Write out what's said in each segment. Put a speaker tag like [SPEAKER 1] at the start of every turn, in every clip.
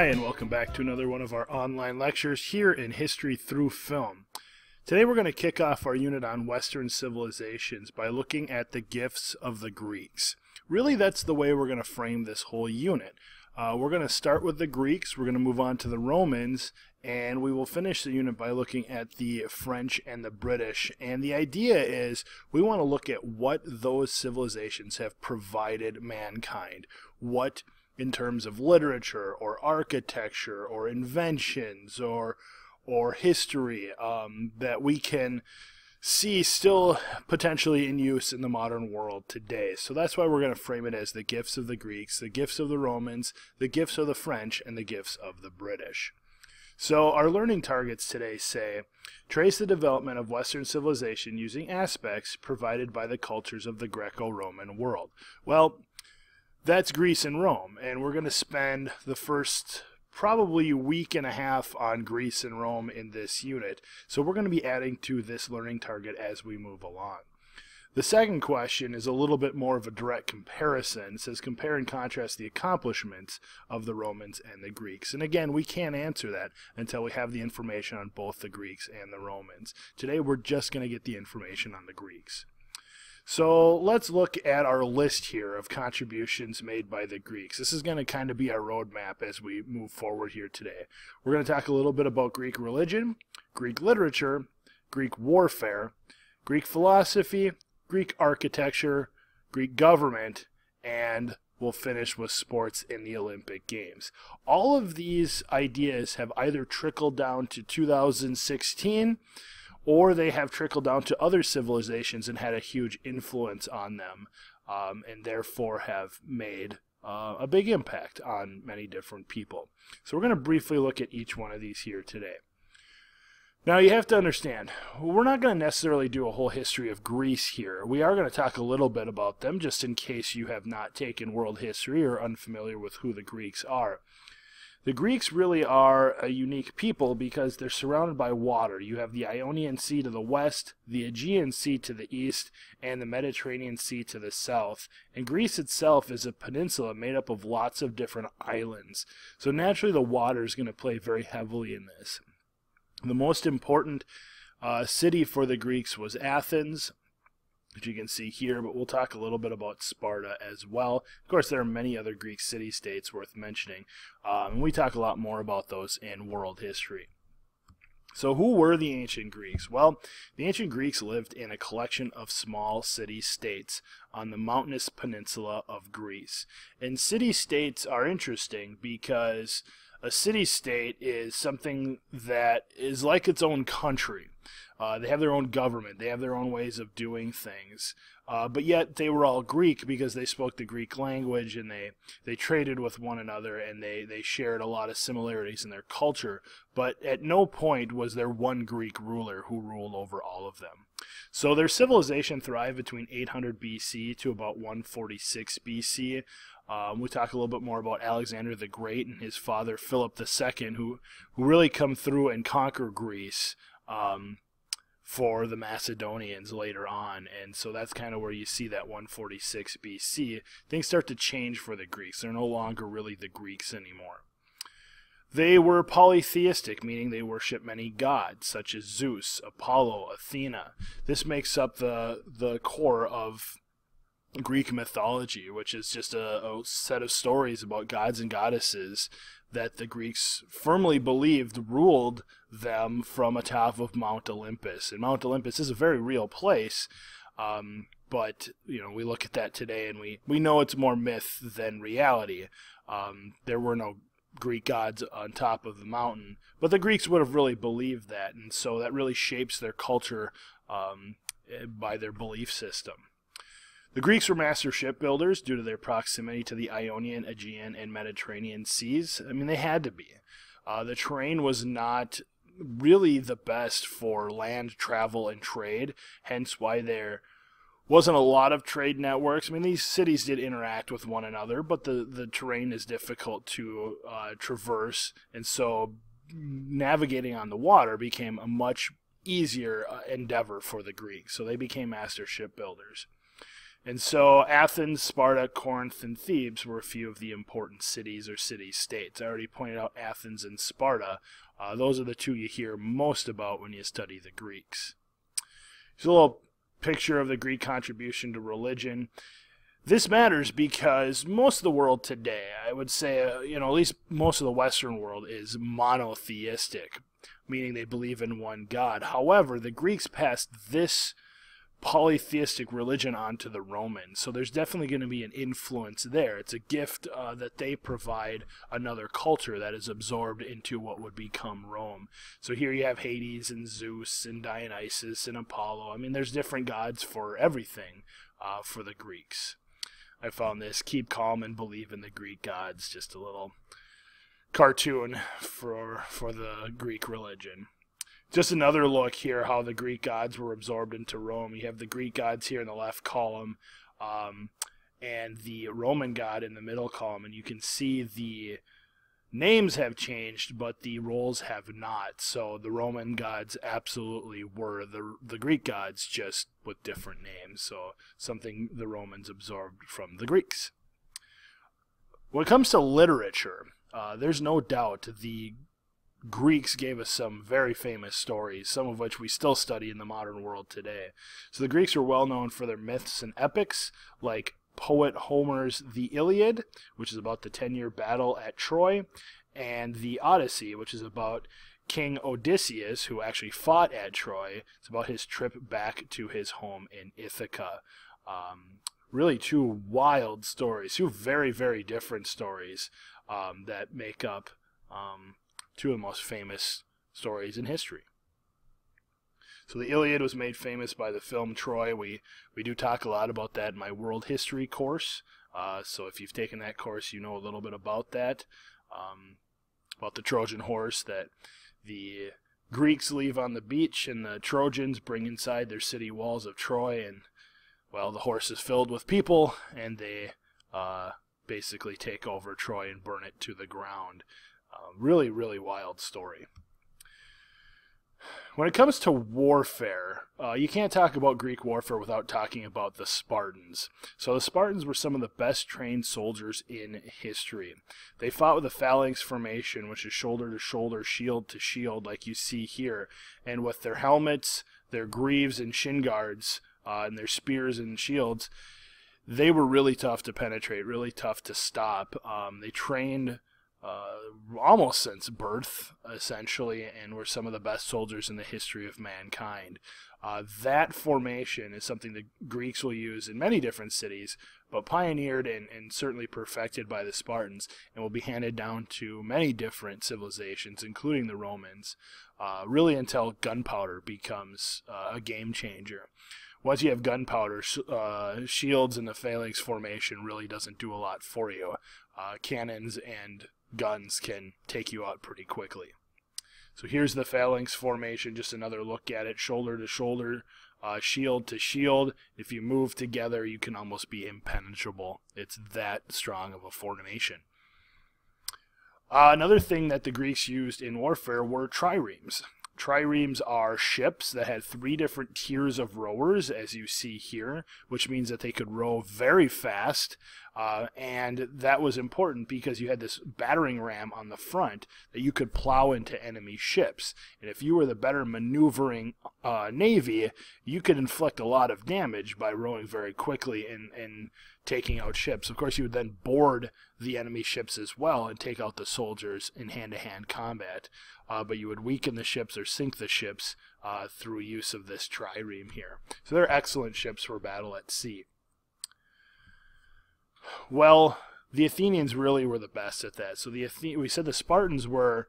[SPEAKER 1] Hi, and welcome back to another one of our online lectures here in History Through Film. Today we're going to kick off our unit on Western civilizations by looking at the gifts of the Greeks. Really, that's the way we're going to frame this whole unit. Uh, we're going to start with the Greeks, we're going to move on to the Romans, and we will finish the unit by looking at the French and the British. And the idea is we want to look at what those civilizations have provided mankind. What in terms of literature or architecture or inventions or or history um, that we can see still potentially in use in the modern world today. So that's why we're going to frame it as the gifts of the Greeks, the gifts of the Romans, the gifts of the French, and the gifts of the British. So our learning targets today say, trace the development of Western civilization using aspects provided by the cultures of the Greco-Roman world. Well, that's Greece and Rome, and we're going to spend the first probably week and a half on Greece and Rome in this unit. So we're going to be adding to this learning target as we move along. The second question is a little bit more of a direct comparison. It says compare and contrast the accomplishments of the Romans and the Greeks. And again, we can't answer that until we have the information on both the Greeks and the Romans. Today we're just going to get the information on the Greeks. So let's look at our list here of contributions made by the Greeks. This is going to kind of be our roadmap as we move forward here today. We're going to talk a little bit about Greek religion, Greek literature, Greek warfare, Greek philosophy, Greek architecture, Greek government, and we'll finish with sports in the Olympic Games. All of these ideas have either trickled down to 2016 or they have trickled down to other civilizations and had a huge influence on them, um, and therefore have made uh, a big impact on many different people. So we're going to briefly look at each one of these here today. Now you have to understand, we're not going to necessarily do a whole history of Greece here. We are going to talk a little bit about them just in case you have not taken world history or unfamiliar with who the Greeks are. The Greeks really are a unique people because they're surrounded by water. You have the Ionian Sea to the west, the Aegean Sea to the east, and the Mediterranean Sea to the south. And Greece itself is a peninsula made up of lots of different islands. So naturally the water is going to play very heavily in this. The most important uh, city for the Greeks was Athens which you can see here, but we'll talk a little bit about Sparta as well. Of course, there are many other Greek city-states worth mentioning, um, and we talk a lot more about those in world history. So who were the ancient Greeks? Well, the ancient Greeks lived in a collection of small city-states on the mountainous peninsula of Greece. And city-states are interesting because a city-state is something that is like its own country. Uh, they have their own government. They have their own ways of doing things. Uh, but yet they were all Greek because they spoke the Greek language and they, they traded with one another and they, they shared a lot of similarities in their culture. But at no point was there one Greek ruler who ruled over all of them. So their civilization thrived between 800 BC to about 146 BC. Um, we talk a little bit more about Alexander the Great and his father Philip II, who who really come through and conquer Greece. Um, for the Macedonians later on. And so that's kind of where you see that 146 BC. Things start to change for the Greeks. They're no longer really the Greeks anymore. They were polytheistic, meaning they worship many gods, such as Zeus, Apollo, Athena. This makes up the, the core of Greek mythology, which is just a, a set of stories about gods and goddesses that the Greeks firmly believed ruled them from atop of Mount Olympus. And Mount Olympus is a very real place, um, but you know we look at that today and we we know it's more myth than reality. Um, there were no Greek gods on top of the mountain, but the Greeks would have really believed that, and so that really shapes their culture um, by their belief system. The Greeks were master shipbuilders due to their proximity to the Ionian, Aegean, and Mediterranean seas. I mean, they had to be. Uh, the terrain was not really the best for land travel and trade, hence why there wasn't a lot of trade networks. I mean, these cities did interact with one another, but the, the terrain is difficult to uh, traverse, and so navigating on the water became a much easier uh, endeavor for the Greeks. So they became master shipbuilders. And so Athens, Sparta, Corinth, and Thebes were a few of the important cities or city states. I already pointed out Athens and Sparta. Uh, those are the two you hear most about when you study the Greeks. Here's a little picture of the Greek contribution to religion. This matters because most of the world today, I would say, uh, you know, at least most of the Western world is monotheistic, meaning they believe in one God. However, the Greeks passed this polytheistic religion onto the Romans. So there's definitely going to be an influence there. It's a gift uh, that they provide another culture that is absorbed into what would become Rome. So here you have Hades and Zeus and Dionysus and Apollo. I mean, there's different gods for everything uh, for the Greeks. I found this keep calm and believe in the Greek gods, just a little cartoon for for the Greek religion just another look here how the Greek gods were absorbed into Rome. You have the Greek gods here in the left column, um, and the Roman god in the middle column, and you can see the names have changed, but the roles have not. So the Roman gods absolutely were the the Greek gods, just with different names. So something the Romans absorbed from the Greeks. When it comes to literature, uh, there's no doubt the Greeks gave us some very famous stories, some of which we still study in the modern world today. So the Greeks were well known for their myths and epics, like poet Homer's The Iliad, which is about the 10 year battle at Troy, and The Odyssey, which is about King Odysseus, who actually fought at Troy. It's about his trip back to his home in Ithaca. Um, really, two wild stories, two very, very different stories um, that make up um, two of the most famous stories in history. So the Iliad was made famous by the film Troy. We we do talk a lot about that in my world history course. Uh, so if you've taken that course, you know a little bit about that, um, about the Trojan horse that the Greeks leave on the beach and the Trojans bring inside their city walls of Troy. And well, the horse is filled with people, and they uh, basically take over Troy and burn it to the ground. Uh, really, really wild story. When it comes to warfare, uh, you can't talk about Greek warfare without talking about the Spartans. So, the Spartans were some of the best trained soldiers in history. They fought with a phalanx formation, which is shoulder to shoulder, shield to shield, like you see here. And with their helmets, their greaves, and shin guards, uh, and their spears and shields, they were really tough to penetrate, really tough to stop. Um, they trained uh, almost since birth, essentially, and were some of the best soldiers in the history of mankind. Uh, that formation is something the Greeks will use in many different cities, but pioneered and, and certainly perfected by the Spartans, and will be handed down to many different civilizations, including the Romans, uh, really until gunpowder becomes uh, a game changer once you have gunpowder, uh, shields in the phalanx formation really doesn't do a lot for you. Uh, cannons and guns can take you out pretty quickly. So here's the phalanx formation, just another look at it, shoulder to shoulder, uh, shield to shield. If you move together, you can almost be impenetrable. It's that strong of a formation. Uh, another thing that the Greeks used in warfare were triremes. Triremes are ships that had three different tiers of rowers, as you see here, which means that they could row very fast. Uh, and that was important because you had this battering ram on the front that you could plow into enemy ships. And if you were the better maneuvering uh, navy, you could inflict a lot of damage by rowing very quickly and, and taking out ships. Of course, you would then board the enemy ships as well and take out the soldiers in hand to hand combat uh, but you would weaken the ships or sink the ships uh, through use of this trireme here. So they're excellent ships for battle at sea. Well, the Athenians really were the best at that. So the Athen- we said the Spartans were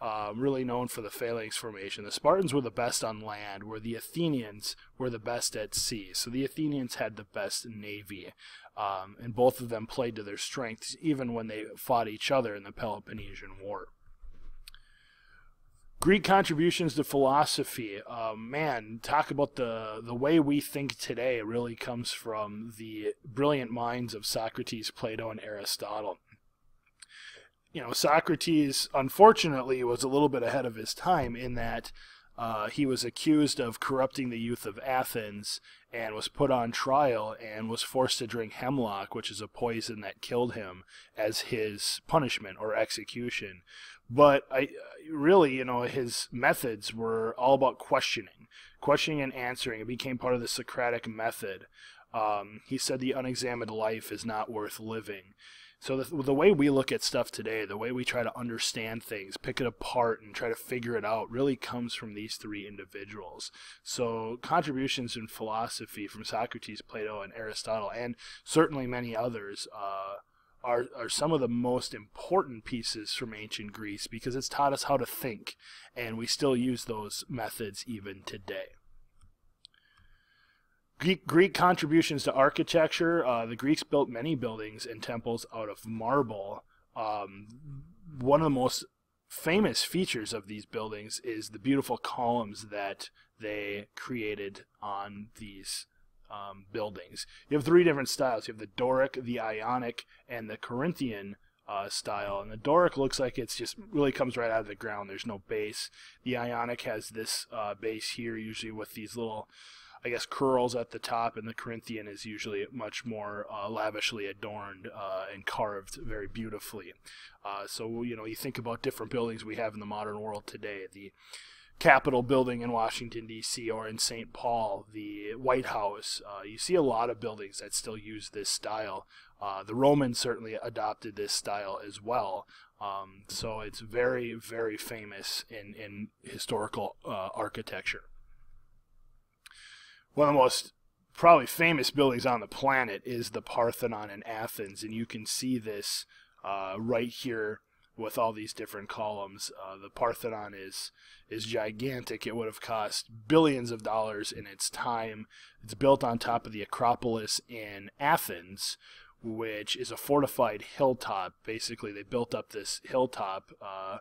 [SPEAKER 1] uh, really known for the phalanx formation. The Spartans were the best on land, where the Athenians were the best at sea. So the Athenians had the best navy, um, and both of them played to their strengths, even when they fought each other in the Peloponnesian War. Greek contributions to philosophy. Uh, man, talk about the the way we think today really comes from the brilliant minds of Socrates, Plato, and Aristotle. You know, Socrates, unfortunately, was a little bit ahead of his time in that uh, he was accused of corrupting the youth of Athens and was put on trial and was forced to drink hemlock, which is a poison that killed him, as his punishment or execution. But I really, you know, his methods were all about questioning, questioning and answering. It became part of the Socratic method. Um, he said the unexamined life is not worth living. So the, the way we look at stuff today, the way we try to understand things, pick it apart, and try to figure it out, really comes from these three individuals. So contributions in philosophy from Socrates, Plato, and Aristotle, and certainly many others, uh, are are some of the most important pieces from ancient Greece because it's taught us how to think, and we still use those methods even today. Greek, Greek contributions to architecture. Uh, the Greeks built many buildings and temples out of marble. Um, one of the most famous features of these buildings is the beautiful columns that they created on these um, buildings. You have three different styles. You have the Doric, the Ionic, and the Corinthian uh, style. And the Doric looks like it's just really comes right out of the ground. There's no base. The Ionic has this uh, base here, usually with these little I guess curls at the top, and the Corinthian is usually much more uh, lavishly adorned uh, and carved very beautifully. Uh, so you know, you think about different buildings we have in the modern world today. The Capitol building in Washington D.C. or in St. Paul, the White House. Uh, you see a lot of buildings that still use this style. Uh, the Romans certainly adopted this style as well. Um, so it's very, very famous in in historical uh, architecture one of the most probably famous buildings on the planet is the Parthenon in Athens, and you can see this uh, right here with all these different columns. Uh, the Parthenon is is gigantic. It would have cost billions of dollars in its time. It's built on top of the Acropolis in Athens, which is a fortified hilltop. Basically, they built up this hilltop, uh,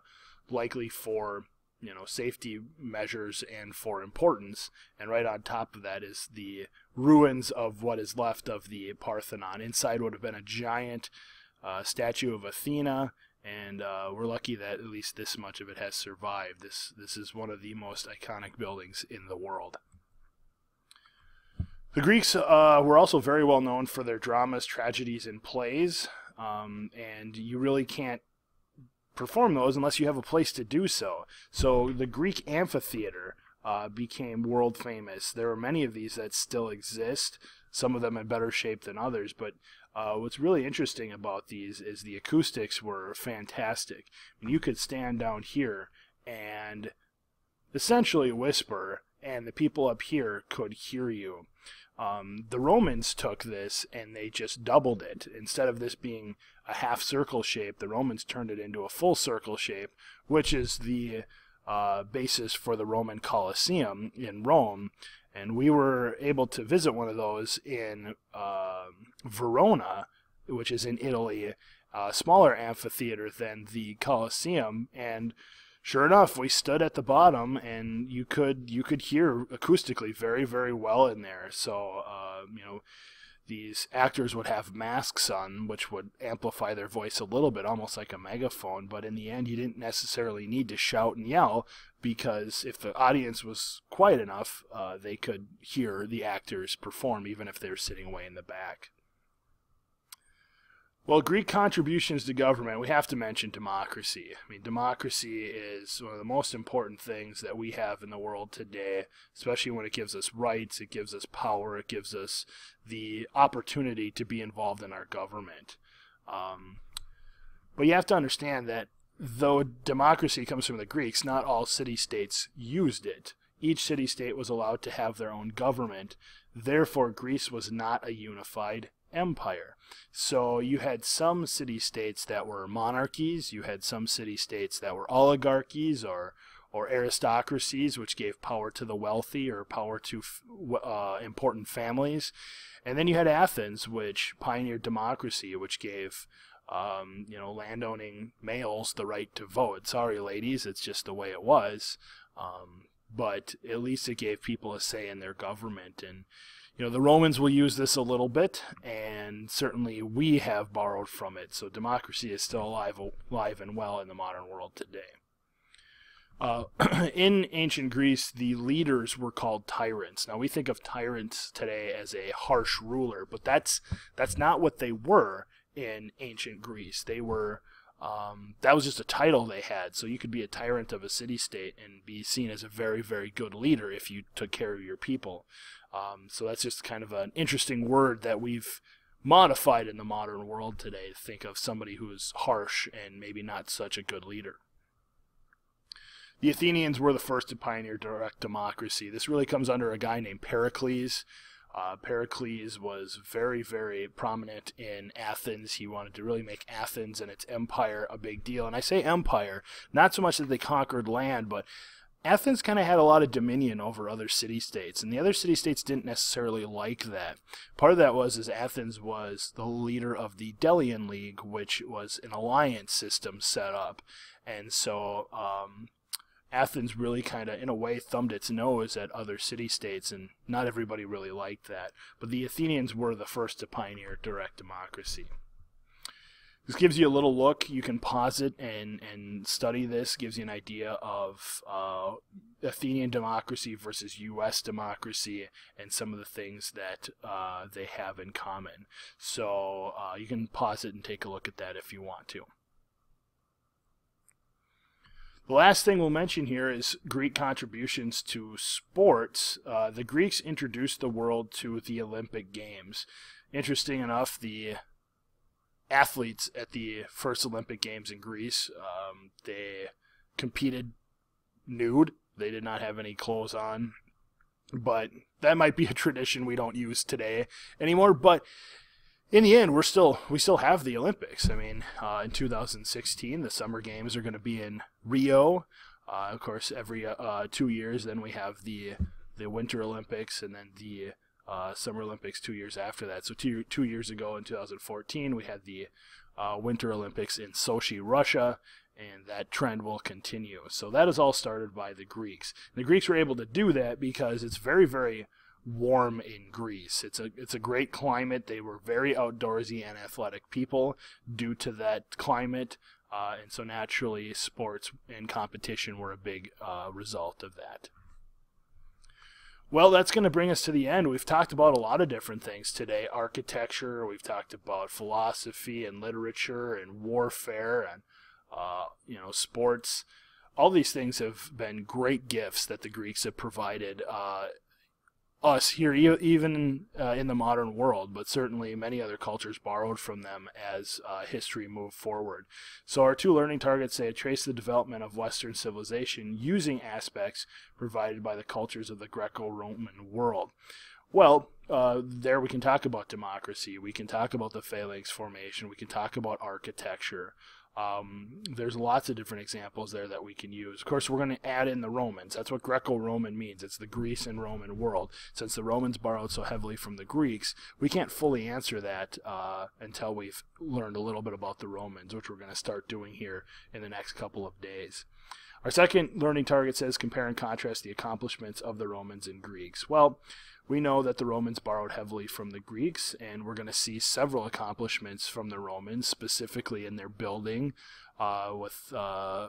[SPEAKER 1] likely for you know safety measures and for importance. And right on top of that is the ruins of what is left of the parthenon. Inside would have been a giant uh, statue of athena. And uh, we're lucky that at least this much of it has survived. This this is one of the most iconic buildings in the world. The Greeks uh, were also very well known for their dramas, tragedies, and plays, um, and you really can't perform those unless you have a place to do so. So the Greek amphitheater uh, became world famous. There are many of these that still exist, some of them in better shape than others, but uh, what's really interesting about these is the acoustics were fantastic. I mean, you could stand down here and essentially whisper, and the people up here could hear you. Um, the Romans took this and they just doubled it. Instead of this being a half circle shape, the Romans turned it into a full circle shape, which is the uh, basis for the Roman Colosseum in Rome. And we were able to visit one of those in uh, Verona, which is in Italy, a smaller amphitheater than the Colosseum. And sure enough, we stood at the bottom, and you could you could hear acoustically very very well in there. So uh, you know, these actors would have masks on, which would amplify their voice a little bit, almost like a megaphone. But in the end, you didn't necessarily need to shout and yell because if the audience was quiet enough, uh, they could hear the actors perform, even if they were sitting way in the back. Well, Greek contributions to government, we have to mention democracy. I mean, democracy is one of the most important things that we have in the world today, especially when it gives us rights, it gives us power, it gives us the opportunity to be involved in our government. Um, but you have to understand that though democracy comes from the Greeks, not all city states used it. Each city state was allowed to have their own government. Therefore, Greece was not a unified empire. So you had some city states that were monarchies, you had some city states that were oligarchies or or aristocracies, which gave power to the wealthy or power to uh, important families. And then you had Athens, which pioneered democracy, which gave um, you know landowning males the right to vote. Sorry, ladies, it's just the way it was. Um, but at least it gave people a say in their government and you know, the Romans will use this a little bit, and certainly we have borrowed from it. So democracy is still alive, alive and well in the modern world today. Uh, in ancient Greece, the leaders were called tyrants. Now we think of tyrants today as a harsh ruler, but that's that's not what they were in ancient Greece. They were um, that was just a title they had. So you could be a tyrant of a city state and be seen as a very very good leader if you took care of your people. Um, so that's just kind of an interesting word that we've modified in the modern world today to think of somebody who is harsh and maybe not such a good leader. The Athenians were the first to pioneer direct democracy. This really comes under a guy named Pericles. Uh, Pericles was very, very prominent in Athens. He wanted to really make Athens and its empire a big deal. And I say empire, not so much that they conquered land, but Athens kind of had a lot of dominion over other city states, and the other city states didn't necessarily like that. Part of that was is Athens was the leader of the Delian League, which was an alliance system set up, and so um, Athens really kind of, in a way, thumbed its nose at other city states, and not everybody really liked that. But the Athenians were the first to pioneer direct democracy. This gives you a little look. You can pause it and, and study this. Gives you an idea of uh, Athenian democracy versus U.S. democracy and some of the things that uh, they have in common. So uh, you can pause it and take a look at that if you want to. The last thing we'll mention here is Greek contributions to sports. Uh, the Greeks introduced the world to the Olympic Games. Interesting enough, the athletes at the first Olympic Games in Greece, um, they competed nude. They did not have any clothes on. But that might be a tradition we don't use today anymore. But in the end, we're still we still have the Olympics. I mean, uh, in 2016, the Summer Games are going to be in Rio. Uh, of course, every uh, two years, then we have the the Winter Olympics, and then the uh, Summer Olympics two years after that. So two two years ago in 2014, we had the uh, Winter Olympics in Sochi, Russia, and that trend will continue. So that is all started by the Greeks. The Greeks were able to do that because it's very very warm in Greece. It's a it's a great climate. They were very outdoorsy and athletic people due to that climate, uh, and so naturally, sports and competition were a big uh, result of that. Well, that's going to bring us to the end. We've talked about a lot of different things today architecture, we've talked about philosophy and literature and warfare and, uh, you know, sports. All these things have been great gifts that the Greeks have provided uh, us here, even uh, in the modern world, but certainly many other cultures borrowed from them as uh, history moved forward. So our two learning targets say trace the development of Western civilization using aspects provided by the cultures of the Greco-Roman world. Well, uh, there we can talk about democracy, we can talk about the phalanx formation, we can talk about architecture, um, there's lots of different examples there that we can use. Of course, we're going to add in the Romans. That's what Greco-Roman means. It's the Greece and Roman world. Since the Romans borrowed so heavily from the Greeks, we can't fully answer that uh, until we've learned a little bit about the Romans, which we're going to start doing here in the next couple of days. Our second learning target says compare and contrast the accomplishments of the Romans and Greeks. Well, we know that the Romans borrowed heavily from the Greeks, and we're going to see several accomplishments from the Romans, specifically in their building, uh, with uh,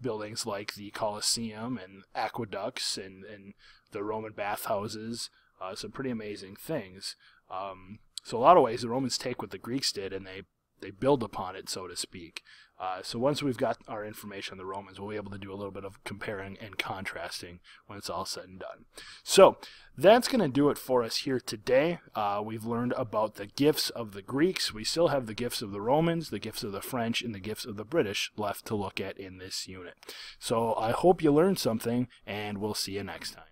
[SPEAKER 1] buildings like the Colosseum and aqueducts and, and the Roman bathhouses. Uh, some pretty amazing things. Um, so a lot of ways the Romans take what the Greeks did and they they build upon it, so to speak. Uh, so once we've got our information on the Romans, we'll be able to do a little bit of comparing and contrasting when it's all said and done. So that's going to do it for us here today. Uh, we've learned about the gifts of the Greeks. We still have the gifts of the Romans, the gifts of the French, and the gifts of the British left to look at in this unit. So I hope you learned something, and we'll see you next time.